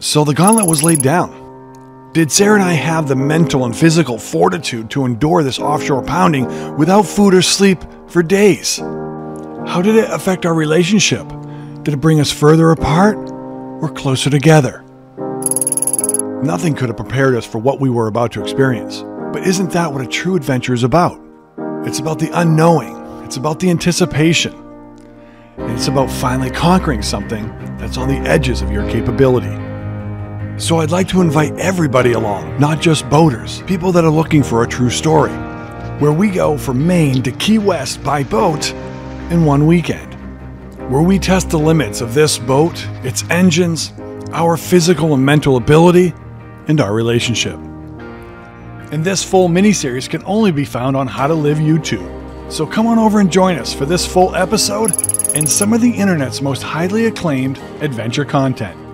So the gauntlet was laid down. Did Sarah and I have the mental and physical fortitude to endure this offshore pounding without food or sleep for days? How did it affect our relationship? Did it bring us further apart or closer together? Nothing could have prepared us for what we were about to experience. But isn't that what a true adventure is about? It's about the unknowing, it's about the anticipation, and it's about finally conquering something that's on the edges of your capability. So I'd like to invite everybody along, not just boaters, people that are looking for a true story, where we go from Maine to Key West by boat in one weekend, where we test the limits of this boat, its engines, our physical and mental ability, and our relationship. And this full miniseries can only be found on Howe2Live YouTube. So come on over and join us for this full episode and some of the internet's most highly acclaimed adventure content.